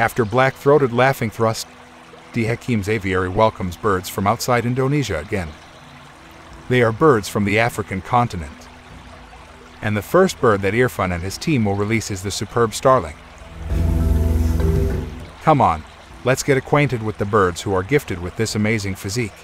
After black-throated laughing thrust, Dehakim's aviary welcomes birds from outside Indonesia again. They are birds from the African continent. And the first bird that Irfan and his team will release is the superb starling. Come on, let's get acquainted with the birds who are gifted with this amazing physique.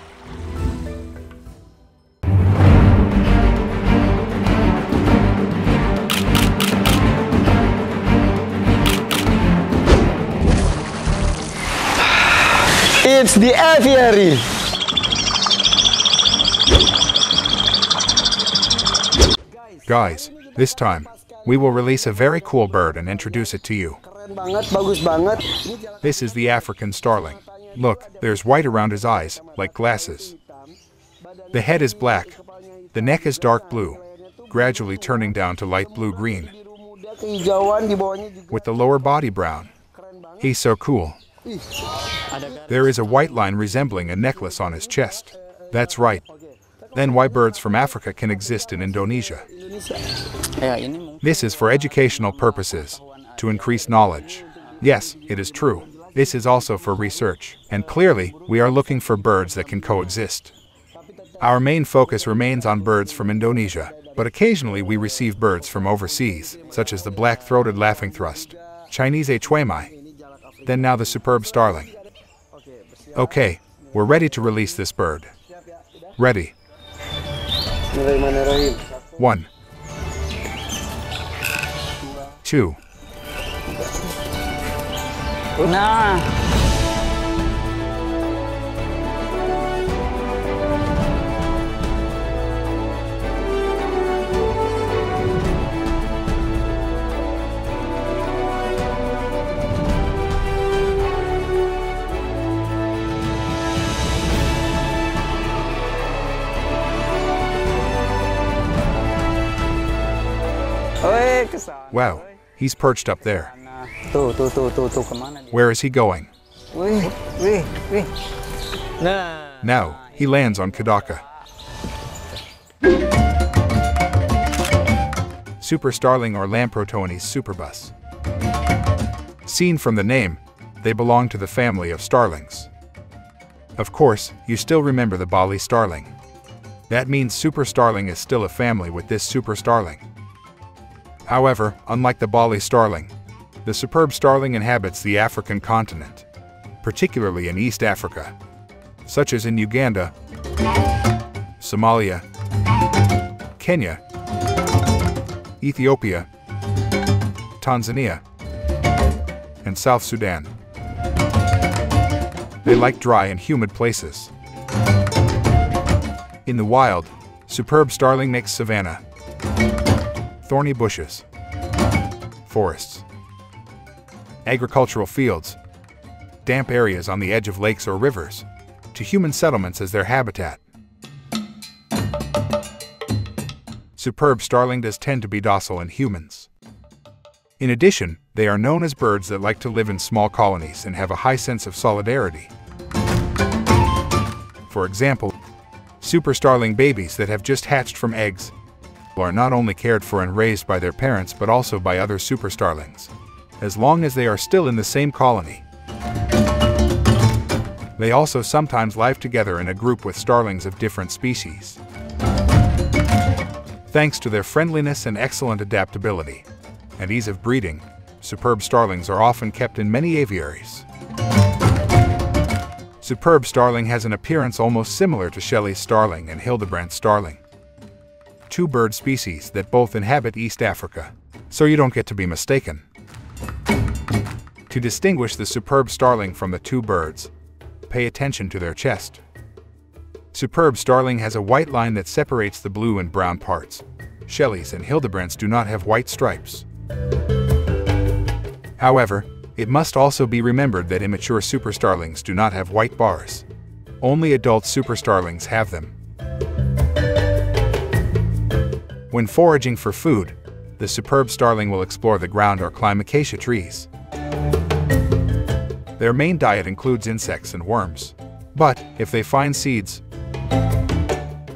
It's the aviary. Guys, this time, we will release a very cool bird and introduce it to you. Keren banget, bagus banget. Ini jalan This is the African starling. Look, there's white around his eyes, like glasses. The head is black. The neck is dark blue, gradually turning down to light blue green, muda kehijauan di bawahnya juga with the lower body brown. He's so cool. There is a white line resembling a necklace on his chest. That's right. Then why birds from Africa can exist in Indonesia? This is for educational purposes, to increase knowledge. Yes, it is true. This is also for research, and clearly, we are looking for birds that can coexist. Our main focus remains on birds from Indonesia, but occasionally we receive birds from overseas, such as the black-throated laughing thrust, Chinese Hwamei, then now the superb starling. Okay, we're ready to release this bird. Ready. One. Two. Nah, Wow, he's perched up there. Where is he going? Now, he lands on Kadaka. Superb Starling or Lamprotornis superbus. Seen from the name, they belong to the family of starlings. Of course, you still remember the Bali starling. That means Superb Starling is still a family with this Super Starling. However, unlike the Bali starling, the superb starling inhabits the African continent, particularly in East Africa, such as in Uganda, Somalia, Kenya, Ethiopia, Tanzania, and South Sudan. They like dry and humid places. In the wild, superb starling makes savanna, thorny bushes, forests, agricultural fields, damp areas on the edge of lakes or rivers, to human settlements as their habitat. Superb starling does tend to be docile in humans. In addition, they are known as birds that like to live in small colonies and have a high sense of solidarity. For example, superb starling babies that have just hatched from eggs are not only cared for and raised by their parents but also by other superb starlings, as long as they are still in the same colony. They also sometimes live together in a group with starlings of different species. Thanks to their friendliness and excellent adaptability and ease of breeding, superb starlings are often kept in many aviaries. Superb starling has an appearance almost similar to Shelley's starling and Hildebrandt's starling, two bird species that both inhabit East Africa, so you don't get to be mistaken. To distinguish the superb starling from the two birds, pay attention to their chest. Superb starling has a white line that separates the blue and brown parts. Shelley's and Hildebrandt's do not have white stripes. However, it must also be remembered that immature superb starlings do not have white bars. Only adult superb starlings have them. When foraging for food, the superb starling will explore the ground or climb acacia trees. Their main diet includes insects and worms. But if they find seeds,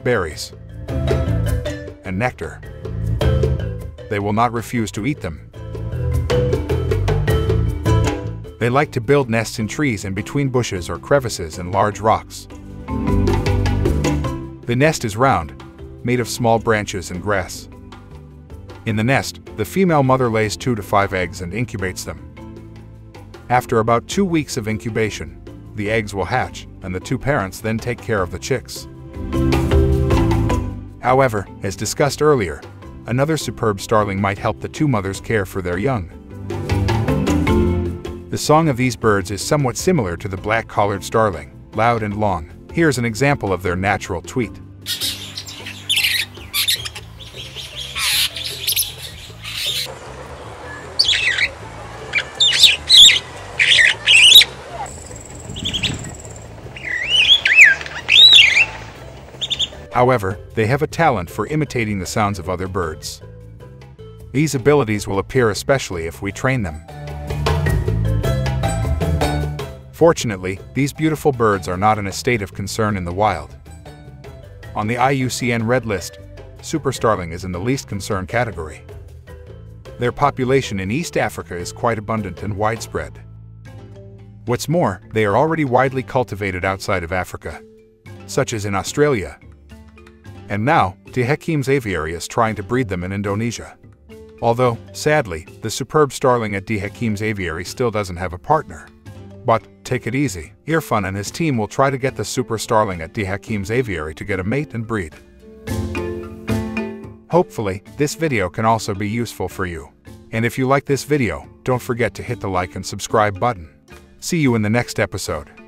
berries, and nectar, they will not refuse to eat them. They like to build nests in trees and between bushes or crevices and large rocks. The nest is round, made of small branches and grass. In the nest, the female mother lays two to five eggs and incubates them. After about two weeks of incubation, the eggs will hatch, and the two parents then take care of the chicks. However, as discussed earlier, another superb starling might help the two mothers care for their young. The song of these birds is somewhat similar to the black-collared starling, loud and long. Here's an example of their natural tweet. However, they have a talent for imitating the sounds of other birds. These abilities will appear especially if we train them. Fortunately, these beautiful birds are not in a state of concern in the wild. On the IUCN Red List, superb starling is in the least concern category. Their population in East Africa is quite abundant and widespread. What's more, they are already widely cultivated outside of Africa, such as in Australia. And now, Dehakim's aviary is trying to breed them in Indonesia. Although, sadly, the superb starling at Dehakim's aviary still doesn't have a partner. But take it easy. Irfan and his team will try to get the superb starling at Dehakim's aviary to get a mate and breed. Hopefully, this video can also be useful for you. And if you like this video, don't forget to hit the like and subscribe button. See you in the next episode.